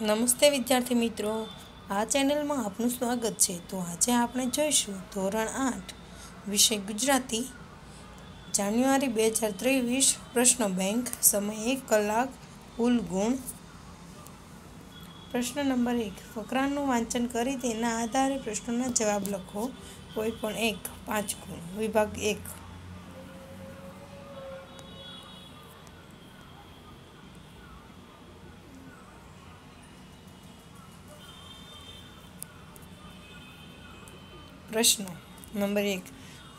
નમસ્તે વિદ્યાર્થી મિત્રો. આ ચેનલમાં આપનું સ્વાગત છે. તો આજે આપણે જોઈશું ધોરણ આઠ, વિષય ગુજરાતી, જાન્યુઆરી બે હજાર ત્રેવીસ, પ્રશ્ન બેંક, સમય એક કલાક, કુલ ગુણ. પ્રશ્ન નંબર એક, ફકરાનું વાંચન કરી તેના આધારે પ્રશ્નોના જવાબ લખો. કોઈ પણ એક, પાંચ ગુણ. વિભાગ એક પ્રશ્નો નંબર એક.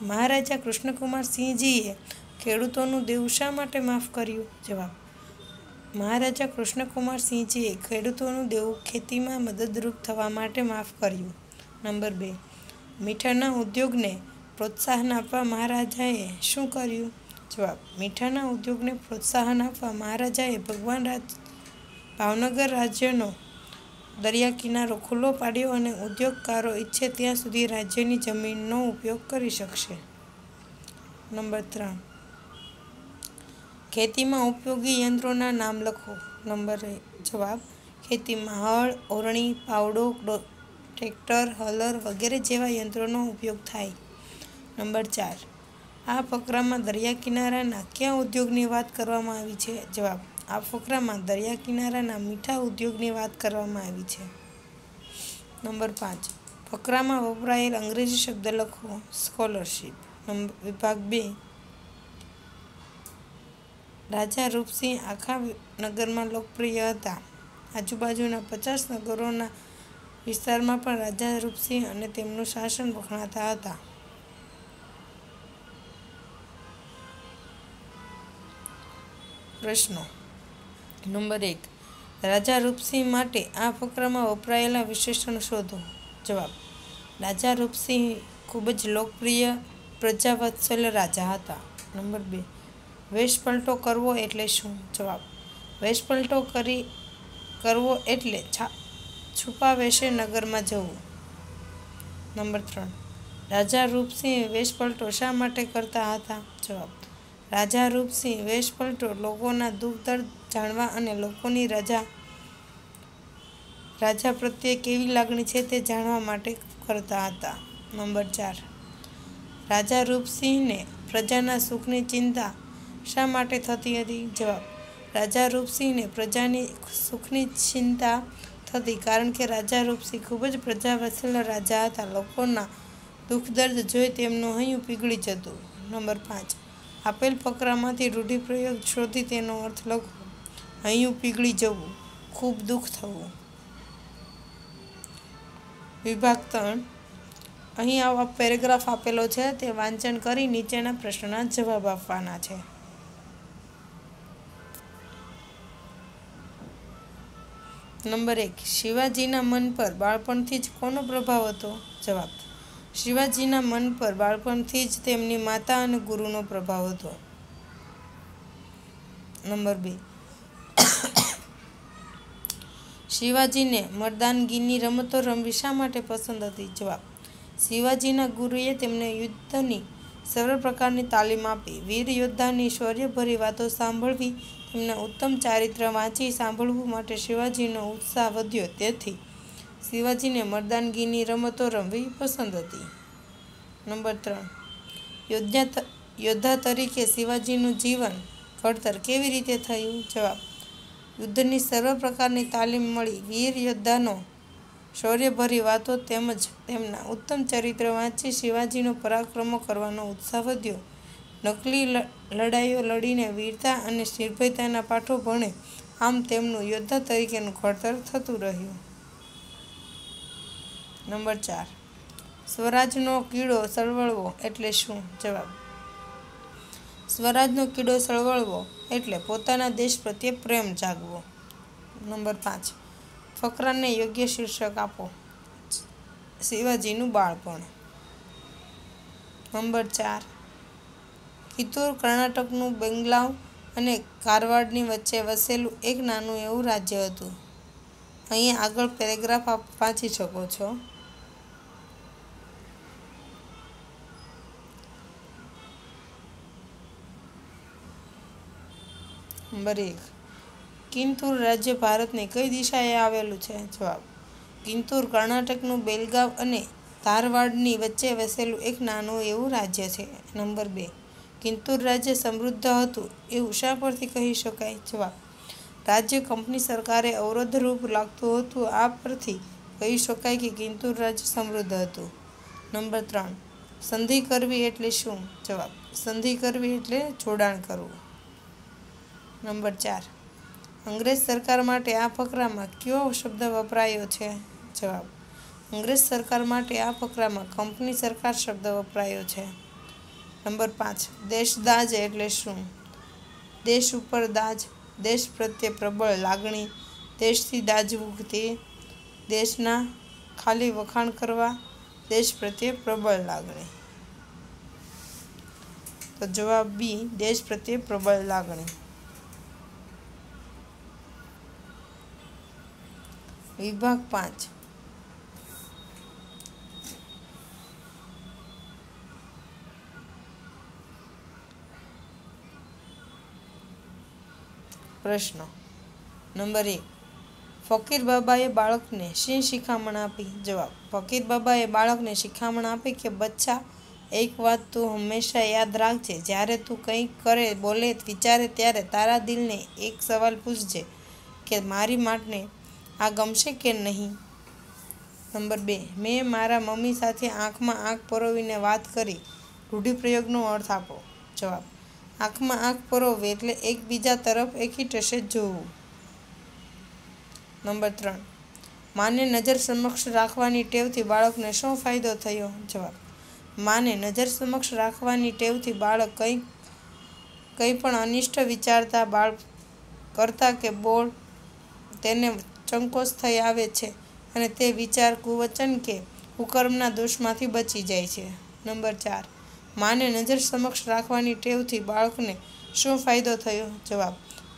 મહારાજા કૃષ્ણકુમાર સિંહજીએ ખેડૂતોનું દેવું શા માટે માફ કર્યું? જવાબ. મહારાજા કૃષ્ણકુમાર સિંહજીએ ખેડૂતોનું દેવું ખેતીમાં મદદરૂપ થવા માટે માફ કર્યું. નંબર બે. મીઠાના ઉદ્યોગને પ્રોત્સાહન આપવા મહારાજાએ શું કર્યું? જવાબ. મીઠાના ઉદ્યોગને પ્રોત્સાહન આપવા મહારાજાએ ભગવાન રાજ, ભાવનગર રાજ્યનો દરિયા કિનારો ખુલ્લો પાડ્યો અને ઉદ્યોગકારો ઈચ્છે ત્યાં સુધી રાજ્યની જમીનનો ઉપયોગ કરી શકશે. નંબર ત્રણ. ખેતીમાં ઉપયોગી યંત્રોના નામ લખો. નંબર જવાબ. ખેતીમાં હળ, ઓરણી, પાવડો ટ્રેક્ટર, હલર વગેરે જેવા યંત્રોનો ઉપયોગ થાય. નંબર ચાર. આ ફકરામાં દરિયા કિનારાના કયા ઉદ્યોગની વાત કરવામાં આવી છે? જવાબ. આ ફકરામાં દરિયા કિનારાના મીઠા ઉદ્યોગની વાત કરવામાં આવી છે. નંબર પાંચ. ફકરામાં વપરાયેલ અંગ્રેજી શબ્દ લખો સ્કોલરશીપ વિભાગ બે. રાજા રૂપસિંહ આખા નગરમાં લોકપ્રિય હતા. આજુબાજુના પચાસ નગરોના વિસ્તારમાં પણ રાજા રૂપસિંહ અને તેમનું શાસન વખણાતા હતા. પ્રશ્નો. નંબર એક. રાજા રૂપસિંહ માટે આ ફકરામાં વપરાયેલા વિશેષણ શોધો. જવાબ. રાજા રૂપસિંહ ખૂબ જ લોકપ્રિય પ્રજાવત્સલ રાજા હતા. નંબર બે. વેશપલટો કરવો એટલે શું? જવાબ. વેશપલટો કરી કરવો એટલે છુપા વેશે નગરમાં જવું. નંબર ત્રણ. રાજા રૂપસિંહ વેશપલટો શા માટે કરતા હતા? જવાબ. રાજા રૂપસિંહ વેશપલટો લોકોના દુઃખ દર્દ જાણવા અને લોકોની રાજા રાજા પ્રત્યે કેવી લાગણી છે તે જાણવા માટે કરતા હતા. નંબર ચાર. રાજા રૂપસિંહને પ્રજાના સુખની ચિંતા શા માટે થતી હતી? જવાબ. રાજા રૂપસિંહને પ્રજાની સુખની ચિંતા થતી કારણ કે રાજા રૂપસિંહ ખૂબ જ પ્રજાવત્સલ રાજા હતા. લોકોના દુઃખ દર્દ જોઈ તેમનું હૈયું પીગળી જતું. નંબર પાંચ. આપેલ ફકરામાંથી રૂઢિપ્રયોગ શોધી તેનો અર્થ લખો. અહીં પીગળી જવું, ખૂબ દુઃખ થવું. વિભાગ ત્રણ. અહીં આવા પેરેગ્રાફ આપેલો છે, તે વાંચન કરી નીચેના પ્રશ્નના જવાબ આપવાના છે. નંબર એક. શિવાજીના મન પર બાળપણથી જ કોનો પ્રભાવ હતો? જવાબ શિવાજીના મન પર બાળપણથી જ તેમની માતા અને ગુરુનો પ્રભાવ હતો. નંબર બે. શિવાજીને મર્દાનગીની રમતો રમવી શા માટે પસંદ હતી? જવાબ. શિવાજીના ગુરુએ તેમને યુદ્ધની સર્વ પ્રકારની તાલીમ આપી. વીર યોદ્ધાની શૌર્યભરી વાતો સાંભળવી, તેમના ઉત્તમ ચારિત્ર વાંચી સાંભળવું માટે શિવાજીનો ઉત્સાહ વધ્યો. તેથી શિવાજીને મર્દાનગીની રમતો રમવી પસંદ હતી. નંબર ત્રણ. યોદ્ધા યોદ્ધા તરીકે શિવાજીનું જીવન ઘડતર કેવી રીતે થયું? જવાબ. યુદ્ધની સર્વ પ્રકારની તાલીમ મળી. વીર યોદ્ધાનો શૌર્યભરી વાતો તેમજ તેમના ઉત્તમ ચરિત્ર વાંચી શિવાજીનો પરાક્રમો કરવાનો ઉત્સાહ વધ્યો. નકલી લડાઈઓ લડીને વીરતા અને નિર્ભયતાના પાઠો ભણે આમ તેમનું યોદ્ધા તરીકેનું ઘડતર થતું રહ્યું. નંબર ચાર. સ્વરાજનો કીડો સળવળવો એટલે શું? જવાબ. સ્વરાજનો કીડો સળવળવો એટલે પોતાના દેશ પ્રત્યે પ્રેમ જાગવો. નંબર પાંચ. ફકરાને યોગ્ય શીર્ષક આપો. શિવાજીનું બાળપણ. નંબર ચાર. કિત્તૂર કર્ણાટકનું બેંગલાવ અને કારવાડની વચ્ચે વસેલું એક નાનું એવું રાજ્ય હતું. અહીં આગળ પેરેગ્રાફ આપ વાંચી શકો છો. નંબર એક. કિંતુર રાજ્ય ભારતની કઈ દિશાએ આવેલું છે? જવાબ. કિંતુર કર્ણાટકનું બેલગાવ અને ધારવાડની વચ્ચે વસેલું એક નાનું એવું રાજ્ય છે. નંબર બે. કિંતુર રાજ્ય સમૃદ્ધ હતું એવું શા પરથી કહી શકાય. જવાબ. રાજ્ય કંપની સરકારે અવરોધરૂપ લાગતું હતું. આ પરથી કહી શકાય કે કિંતુર રાજ્ય સમૃદ્ધ હતું. નંબર ત્રણ, સંધિ કરવી એટલે શું? જવાબ, સંધિ કરવી એટલે જોડાણ કરવું. નંબર ચાર, અંગ્રેજ સરકાર માટે આ ફકરામાં કયો શબ્દ વપરાયો છે? જવાબ, અંગ્રેજ સરકાર માટે આ ફકરામાં કંપની સરકાર શબ્દ વપરાયો છે. નંબર પાંચ, દેશ દાજ એટલે શું? દેશ ઉપર દાજ દેશ પ્રત્યે પ્રબળ લાગણી, દેશથી દાજવું તે દેશના ખાલી વખાણ કરવા, દેશ પ્રત્યે પ્રબળ લાગણી. તો જવાબ બી, દેશ પ્રત્યે પ્રબળ લાગણી. વિભાગ પાંચ. પ્રશ્નો. નંબર એક. ફકીર બાબાએ બાળકને શી શિખામણ આપી? જવાબ. ફકીર બાબાએ બાળકને શિખામણ આપી કે, બચ્ચા, એક વાત તું હંમેશા યાદ રાખજે. જ્યારે તું કંઈક કરે, બોલે, વિચારે, ત્યારે તારા દિલને એક સવાલ પૂછજે કે, મારી માટે આ ગમશે કે નહીં? નંબર બે. મેં મારા મમ્મી સાથે આંખમાં આંખ પરોવીને વાત કરી. રૂઢિપ્રયોગનો અર્થ આપો. જવાબ. આંખમાં આંખ પરોવે એટલે એકબીજા તરફ એકી ટશે જોવું. નંબર ત્રણ. માને નજર સમક્ષ રાખવાની ટેવથી બાળકને શું ફાયદો થયો? જવાબ. માને નજર સમક્ષ રાખવાની ટેવથી બાળક કંઈ કંઈ પણ અનિષ્ટ વિચારતા બાળ કરતા કે બોળ તેને ચંકોસ થઈ આવે છે અને તે વિચાર કુવચન કે કુકર્મના દોષમાંથી બચી જાય છે. નંબર ચાર. માને નજર સમક્ષ રાખવાની ટેવથી બાળકને શું ફાયદો થયો? જવાબ,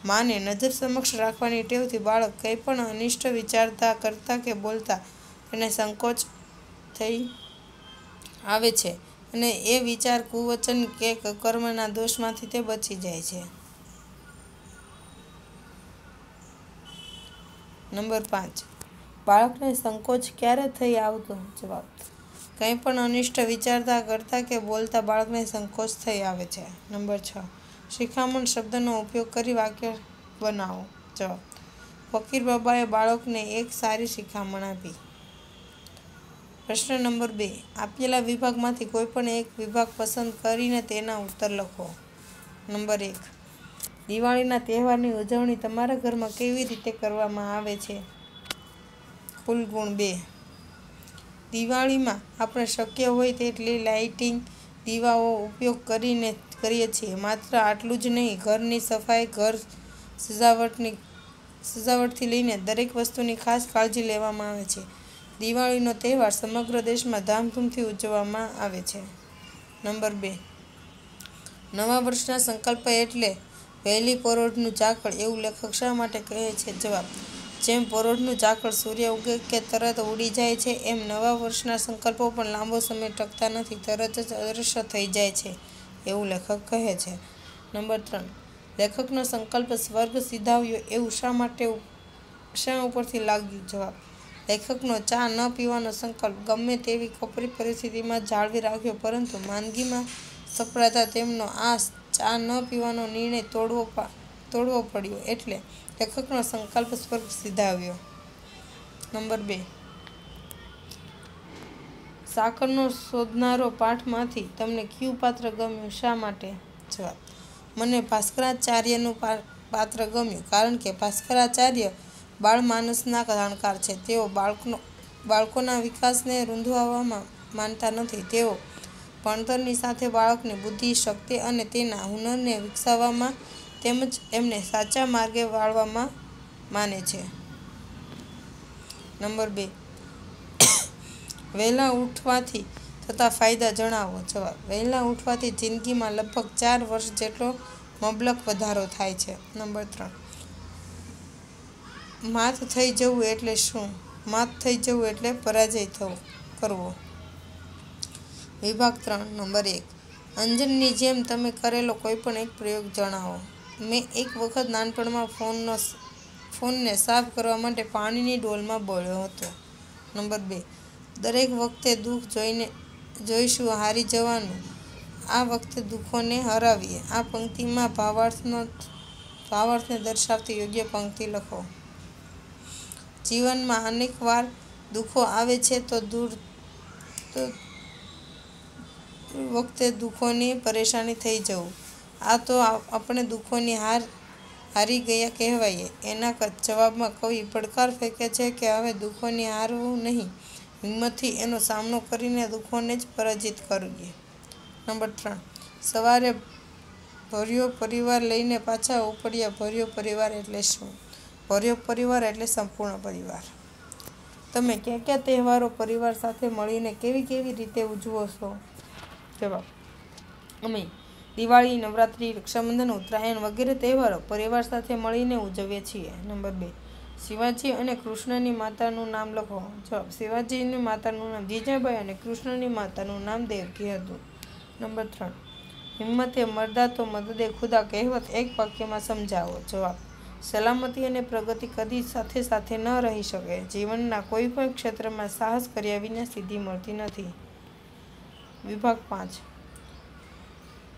માને નજર સમક્ષ રાખવાની ટેવથી બાળક કંઈ પણ અનિષ્ટ વિચારતા કરતા કે બોલતા એને સંકોચ થઈ આવે છે અને એ વિચાર કુવચન કે કર્મના દોષમાંથી તે બચી જાય છે. નંબર પાંચ, બાળકને સંકોચ ક્યારે થઈ આવતો? જવાબ કંઈ પણ અનિષ્ટ વિચારતા કરતા કે બોલતા બાળકને સંકોચ થઈ આવે છે. નંબર છ. શિખામણ શબ્દનો ઉપયોગ કરી વાક્ય બનાવો. જ. ફકીર બાબાએ બાળકને એક સારી શિખામણ આપી. પ્રશ્ન નંબર બે. આપેલા વિભાગમાંથી કોઈપણ એક વિભાગ પસંદ કરીને તેના ઉત્તર લખો. નંબર એક. દિવાળીના તહેવારની ઉજવણી તમારા ઘરમાં કેવી રીતે કરવામાં આવે છે? કુલ ગુણ બે. દિવાળીમાં આપણે શક્ય હોય તેટલી લાઇટિંગ દીવાઓ ઉપયોગ કરીને કરીએ છીએ. માત્ર આટલું જ નહીં, ઘરની સફાઈ, ઘર સજાવટની, સજાવટથી લઈને દરેક વસ્તુની ખાસ કાળજી લેવામાં આવે છે. દિવાળીનો તહેવાર સમગ્ર દેશમાં ધામધૂમથી ઉજવવામાં આવે છે. નંબર બે. નવા વર્ષના સંકલ્પ એટલે વહેલી પરોઢનું ઝાકળ, એવું લેખક શા માટે કહે છે? જવાબ. જેમ પરોઢનું ઝાકળ સૂર્ય ઉગે કે તરત ઉડી જાય છે, એમ નવા વર્ષના સંકલ્પો પણ લાંબો સમય ટકતા નથી, તરત જ અદૃશ્ય થઈ જાય છે, એવું લેખક કહે છે. નંબર ત્રણ. લેખકનો સંકલ્પ સ્વર્ગ સિધાવ્યો એવું શા માટે શા ઉપરથી લાગ્યું? જવાબ. લેખકનો ચા ન પીવાનો સંકલ્પ ગમે તેવી કપરી પરિસ્થિતિમાં જાળવી રાખ્યો, પરંતુ માંદગીમાં સપડાતા તેમનો આ ચા ન પીવાનો નિર્ણય તોડવો તોડવો પડ્યો. એટલે લેખકનો સંકલ્પ સ્વર્ગ સિધાવ્યો નંબર બે. સાકરનો શોધનારો પાઠમાંથી તમને કયું પાત્ર ગમ્યું? શા માટે? જવાબ. મને ભાસ્કરાચાર્યનું પાત્ર ગમ્યું કારણ કે ભાસ્કરાચાર્ય બાળમાનસના જાણકાર છે. તેઓ બાળકનો, બાળકોના વિકાસને રૂંધવામાં માનતા નથી. તેઓ ભણતરની સાથે બાળકની બુદ્ધિ, શક્તિ અને તેના હુનરને વિકસાવવામાં તેમજ એમને સાચા માર્ગે વાળવામાં માને છે. નંબર બે. વહેલા ઉઠવાથી થતા ફાયદા જણાવો. જવાબ. વહેલા ઉઠવાથી જિંદગીમાં લગભગ ચાર વર્ષ જેટલો મબલક વધારો થાય છે. નંબર ત્રણ. માત થઈ જવું એટલે શું? માત થઈ જવું એટલે પરાજય થવો, કરવો. વિભાગ ત્રણ. નંબર એક. અંજનની જેમ તમે કરેલો કોઈ પણ એક પ્રયોગ જણાવો. મેં એક વખત નાનપણમાં ફોનનો ફોનને સાફ કરવા માટે પાણીની ડોલમાં બોળ્યો હતો. નંબર બે, દરેક વખતે દુઃખ જોઈને, જોઈશું હારી જવાનું. આ વખતે દુઃખોને હરાવીએ. આ પંક્તિમાં ભાવાર્થનો, ભાવાર્થને દર્શાવતી યોગ્ય પંક્તિ લખો. જીવનમાં અનેક વાર દુઃખો આવે છે તો દૂર વખતે દુઃખોની પરેશાની થઈ જવું. આ તો આપણે દુઃખોની હાર હારી ગયા કહેવાય એના જવાબમાં કવિ પડકાર ફેંકે છે કે હવે દુઃખોની હારવું નહીં. હિંમતથી એનો સામનો કરીને દુઃખોને જ પરાજિત કરીએ. નંબર ત્રણ. સવારે ભર્યો પરિવાર લઈને પાછા ઉપડ્યા. ભર્યો પરિવાર એટલે શું? ભર્યો પરિવાર એટલે સંપૂર્ણ પરિવાર. તમે કયા કયા તહેવારો પરિવાર સાથે મળીને કેવી કેવી રીતે ઉજવો છો? જવાબ. અમે દિવાળી, નવરાત્રિ, રક્ષાબંધન, ઉત્તરાયણ વગેરે તહેવારો પરિવાર સાથે મળીને ઉજવીએ છીએ. નંબર બે, શિવાજી અને કૃષ્ણની માતાનું નામ લખો. જવાબ, શિવાજીની માતાનું નામ જીજાબાઈ અને કૃષ્ણની માતાનું નામ દેવકી હતું નંબર ત્રણ, હિંમતે મરદા તો મદદે ખુદા કહેવત એક વાક્યમાં સમજાવો. જવાબ, સલામતી અને પ્રગતિ કદી સાથે સાથે ન રહી શકે. જીવનના કોઈ પણ ક્ષેત્રમાં સાહસ કર્યા વિના સિદ્ધિ મળતી નથી. વિભાગ પાંચ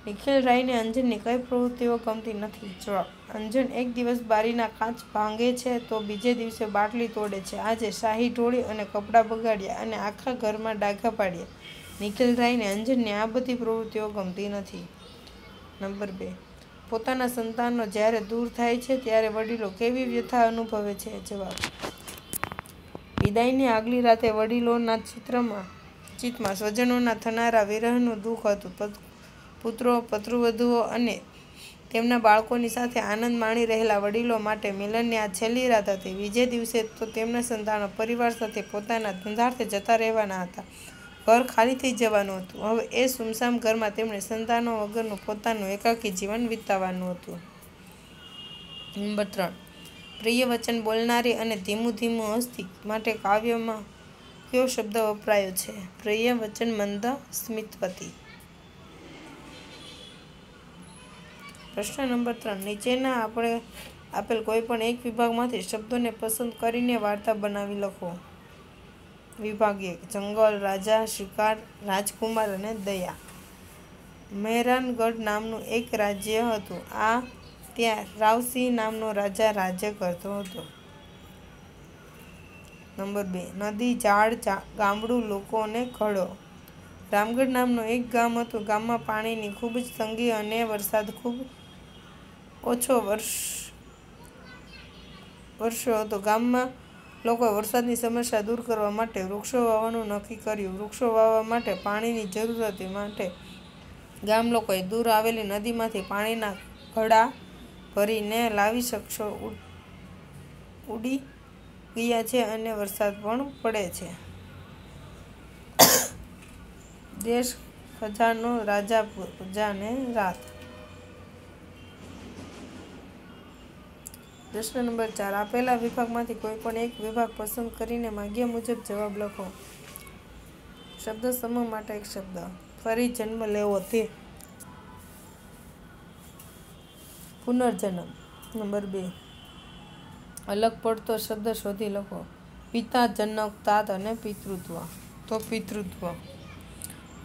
નિખિલ રાયને અંજનની કઈ પ્રવૃત્તિઓ ગમતી નથી? જવાબ, અંજન એક દિવસ બારીના કાચ ભાંગે છે તો બીજે દિવસે બાટલી તોડે છે. આજે શાહી ઢોળી અને કપડાં બગાડ્યા અને આખા ઘરમાં ડાઘા પાડ્યા. નિખિલ રાયને અંજનની આ બધી પ્રવૃત્તિઓ ગમતી નથી. નંબર બે, પોતાના સંતાનો જ્યારે દૂર થાય છે ત્યારે વડીલો કેવી વ્યથા અનુભવે છે? જવાબ, વિદાયની આગલી રાતે વડીલોના ચિત્રમાં ચિત્તમાં સ્વજનોના થનારા વિરહનું દુઃખ હતું. પુત્રો પત્રવધુઓ અને તેમના બાળકોની સાથે આનંદ માણી રહેલા વડીલો માટે મિલનની આ છેલ્લી રાત હતી. બીજે દિવસે તો તેમના સંતાનો પરિવાર સાથે પોતાના ધંધાર્થે જતા રહેવાના હતા. ઘર ખાલી થઈ જવાનું હતું. હવે એ સુમસામ ઘરમાં તેમણે સંતાનો વગરનું પોતાનું એકાકી જીવન વિતાવવાનું હતું. નંબર ત્રણ. પ્રિય વચન બોલનારી અને ધીમું ધીમું હસ્તી માટે કાવ્યમાં કયો શબ્દ વપરાયો છે? પ્રિય વચન મંદ સ્મિતપતિ પ્રશ્ન નંબર ત્રણ. નીચેના આપણે આપેલ કોઈપણ એક વિભાગમાંથી શબ્દોને પસંદ કરીને વાર્તા બનાવી લખો. વિભાગ એક, જંગલ, રાજા, શિકાર, રાજકુમાર અને દયા. મહેરાનગઢ નામનું એક રાજ્ય હતું. આ ત્યાં રાવસિંહ નામનો રાજા રાજ્ય કરતો હતો. નંબર બે, નદી, ઝાડ ગામડું લોકો અને ઘડો. રામગઢ નામનું એક ગામ હતું. ગામમાં પાણીની ખૂબ જ તંગી અને વરસાદ ખૂબ ઓછો વર્ષ, વર્ષો હતો. ગામમાં લોકોએ વરસાદની સમસ્યા દૂર કરવા માટે વૃક્ષો વાવવાનું નક્કી કર્યું. વૃક્ષો વાવવા માટે પાણીની જરૂર હતી માટે ગામ લોકોએ દૂર આવેલી નદીમાંથી પાણીના ઘડા ભરીને લાવી શકશો ઉડી ગયા છે અને વરસાદ પણ પડે છે. દેશ ખજાનો રાજા પ્રજાને રાત પ્રશ્ન નંબર ચાર. આપેલા વિભાગમાંથી કોઈ પણ એક વિભાગ પસંદ કરીને માગ્યા મુજબ જવાબ લખો. શબ્દ સમૂહ માટે એક શબ્દ. ફરી જન્મ લેવો તે. પુનર્જન્મ. નંબર બે. અલગ પડતો શબ્દ શોધી લખો. પિતા જનક તાત અને પિતૃત્વ. તો પિતૃત્વ.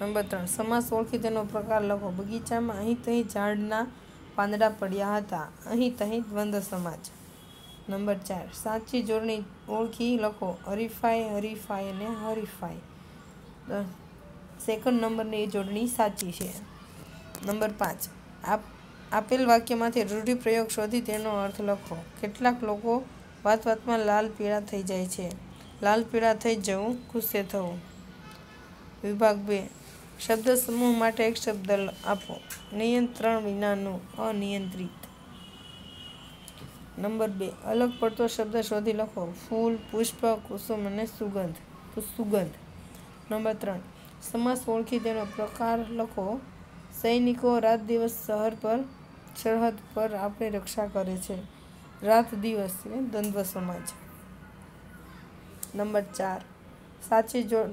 નંબર ત્રણ. સમાસ ઓળખી તેનો પ્રકાર લખો. બગીચામાં અહીં તહીં ઝાડના પાંદડા પડ્યા હતા. અહીં તહીં દ્વંદ્વ સમાજ. નંબર ચાર. સાચી જોડણી ઓળખી લખો. હરીફાઈ હરીફાઈ અને હરીફાઈ. સેકન્ડ નંબરની જોડણી સાચી છે. નંબર પાંચ. આપ, આપેલ વાક્યમાંથી રૂઢિપ્રયોગ શોધી તેનો અર્થ લખો. કેટલાક લોકો વાત વાતમાં લાલ પીળા થઈ જાય છે. લાલ પીળા થઈ જવું ગુસ્સે થવું. વિભાગ બે. શબ્દ સમૂહ માટે એક શબ્દ આપો. નિયંત્રણ વિનાનું અનિયંત્રિત. નંબર બે, અલગ પડતો શબ્દ શોધી લખો. ફૂલ, પુષ્પ, કુસુમ અને સુગંધ. સુગંધ. નંબર ત્રણ, સમાસ ઓળખી તેનો પ્રકાર લખો. સૈનિકો રાત દિવસ શહેર પર, સરહદ પર આપણી રક્ષા કરે છે. રાત દિવસ દ્વંદ્વ સમાજ. નંબર ચાર, સાચી જોડ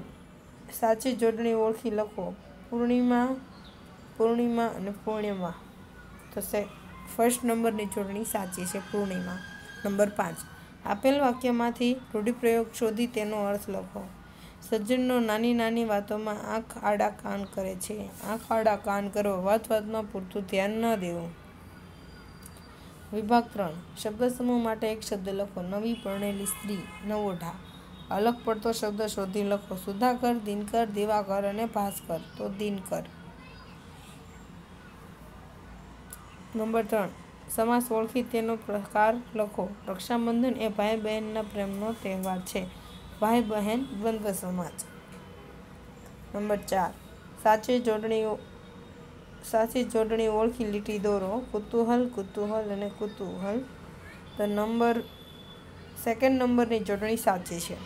સાચી જોડણી ઓળખી લખો. પૂર્ણિમા પૂર્ણિમા અને પૂર્ણિમા. તો ફર્સ્ટ નંબરની જોડણી સાચી છે પૂર્ણિમા. નંબર પાંચ. આપેલ વાક્યમાંથી રૂઢિપ્રયોગ શોધી તેનો અર્થ લખો. સજ્જનનો નાની નાની વાતોમાં આંખ આડા કાન કરે છે. આંખ આડા કાન કરો, વાત વાતમાં પૂરતું ધ્યાન ન દેવું. વિભાગ ત્રણ. શબ્દ સમૂહ માટે એક શબ્દ લખો. નવી પરણેલી સ્ત્રી નવોઢા અલગ પડતો શબ્દ શોધી લખો. સુધાકર, દિનકર, દિવાકર અને ભાસ્કર. તો દિનકર. નંબર ત્રણ. સમાસ ઓળખી તેનો પ્રકાર લખો. રક્ષાબંધન એ ભાઈ બહેનના પ્રેમનો તહેવાર છે. ભાઈ બહેન દ્વંદ્વ સમાજ. નંબર ચાર. સાચી જોડણીઓ સાચી જોડણી ઓળખી લીટી દોરો. કુતૂહલ કુતૂહલ અને કુતૂહલ. તો નંબર સેકન્ડ નંબરની જોડણી સાચી છે.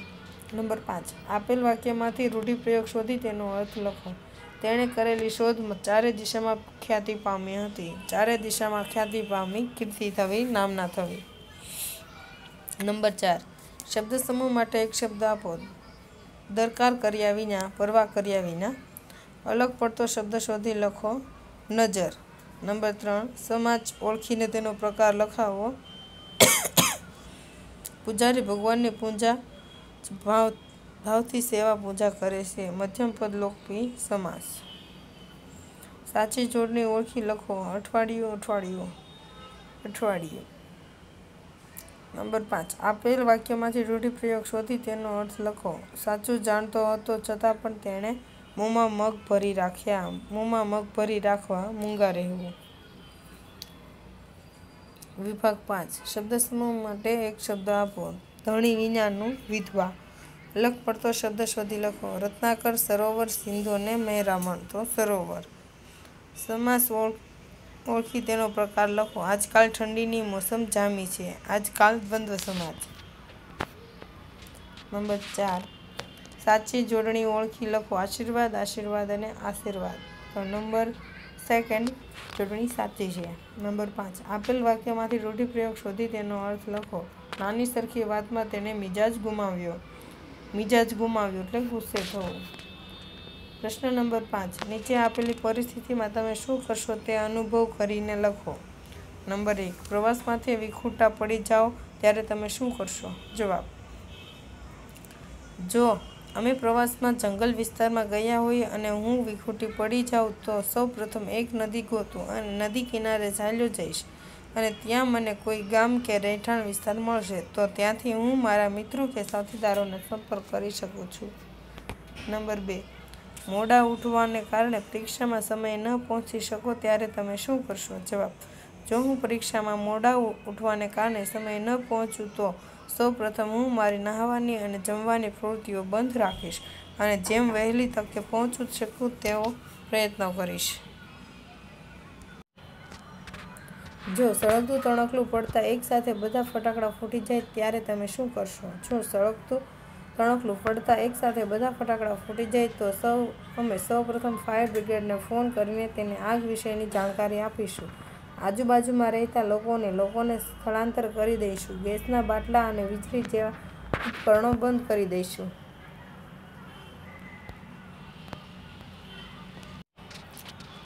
નંબર પાંચ. આપેલ વાક્યમાંથી રૂઢિપ્રયોગ શોધી તેનો અર્થ લખો. તેણે કરેલી શોધ ચારે દિશામાં ખ્યાતિ પામી હતી. ચારે દિશામાં ખ્યાતિ પામી કીર્તિ થવી, નામના થવી. નંબર ચાર. શબ્દ સમૂહ માટે એક શબ્દ આપો. દરકાર કર્યા વિના, પરવા કર્યા વિના. અલગ પડતો શબ્દ શોધી લખો. નજર. નંબર ત્રણ. સમાજ ઓળખીને તેનો પ્રકાર લખાવો. પૂજારી ભગવાનની પૂજા ભાવ ભાવથી સેવા પૂજા કરે છે. મધ્યમ પદ લોકપ્રિય સમાસ. સાચી જોડણી ઓળખી લખો. અઠવાડિયું અઠવાડિયું અઠવાડિયું. નંબર પાંચ. આપેલ વાક્યમાંથી રૂઢિપ્રયોગ શોધી તેનો અર્થ લખો. સાચું જાણતો હતો છતાં પણ તેણે મોંમાં મગ ભરી રાખ્યા. મોંમાં મગ ભરી રાખવા મૂંગા રહેવું. વિભાગ પાંચ. શબ્દ સમૂહ માટે એક શબ્દ આપો. ધણી વિનાનું વિધવા. અલગ પડતો શબ્દ શોધી લખો. રત્નાકર સરોવર સિંધુ અને મહેરામણ તો સરોવર. સમાસ ઓળખી તેનો પ્રકાર લખો. આજકાલ ઠંડીની મોસમ જામી છે. આજકાલ દ્વંદ્વ સમાજ. નંબર ચાર. સાચી જોડણી ઓળખી લખો. આશીર્વાદ આશીર્વાદ અને આશીર્વાદ. તો નંબર સેકન્ડ જોડણી સાચી છે. નંબર પાંચ. આપેલ વાક્યમાંથી રૂઢિપ્રયોગ શોધી તેનો અર્થ લખો. નાની સરખી વાતમાં તેણે મિજાજ ગુમાવ્યો. મિજાજ ગુમાવ્યો એટલે ગુસ્સે થવું. પ્રશ્ન નંબર પાંચ. નીચે આપેલી પરિસ્થિતિમાં તમે શું કરશો તે અનુભવ કરીને લખો. નંબર એક. પ્રવાસમાંથી વિખૂટા પડી જાઓ ત્યારે તમે શું કરશો? જવાબ. જો અમે પ્રવાસમાં જંગલ વિસ્તારમાં ગયા હોઈએ અને હું વિખૂટી પડી જાઉં તો સૌ પ્રથમ એક નદી ગોતું અને નદી કિનારે ઝાલ્યો જઈશ. અને ત્યાં મને કોઈ ગામ કે રહેઠાણ વિસ્તાર મળશે, તો ત્યાંથી હું મારા મિત્રો કે સાથીદારોને સંપર્ક કરી શકું છું. નંબર બે. મોડા ઉઠવાને કારણે પરીક્ષામાં સમય ન પહોંચી શકો, ત્યારે તમે શું કરશો? જવાબ. જો હું પરીક્ષામાં મોડા ઉઠવાને કારણે સમય ન પહોંચું, તો સૌ પ્રથમ હું મારી નહાવાની અને જમવાની પ્રવૃત્તિઓ બંધ રાખીશ અને જેમ વહેલી તકે પહોંચી શકું તેવો પ્રયત્ન કરીશ. જો સળગતું તણકલું પડતા એકસાથે બધા ફટાકડા ફૂટી જાય ત્યારે તમે શું કરશો? જો સળગતું તણકલું પડતા એકસાથે બધા ફટાકડા ફૂટી જાય તો સૌ, અમે સૌ પ્રથમ ફાયર બ્રિગેડને ફોન કરીને તેને આગ વિશેની જાણકારી આપીશું. આજુબાજુમાં રહેતા લોકોને લોકોને સ્થળાંતર કરી દઈશું. ગેસના બાટલા અને વીજળી જેવા ઉપકરણો બંધ કરી દઈશું.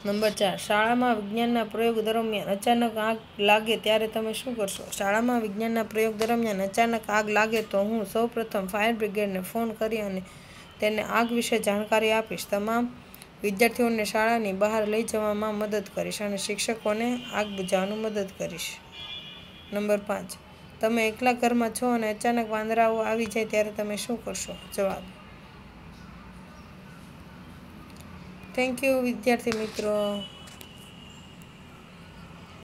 નંબર ચાર, શાળામાં વિજ્ઞાનના પ્રયોગ દરમિયાન અચાનક આગ લાગે ત્યારે તમે શું કરશો? શાળામાં વિજ્ઞાનના પ્રયોગ દરમિયાન અચાનક આગ લાગે તો હું સૌપ્રથમ ફાયર બ્રિગેડને ફોન કરી અને તેને આગ વિશે જાણકારી આપીશ. તમામ વિદ્યાર્થીઓને શાળાની બહાર લઈ જવામાં મદદ કરીશ અને શિક્ષકોને આગ બુઝાવવાનું મદદ કરીશ. નંબર પાંચ, તમે એકલા ઘરમાં છો અને અચાનક વાંદરાઓ આવી જાય ત્યારે તમે શું કરશો? જવાબ થેન્ક યુ વિદ્યાર્થી મિત્રો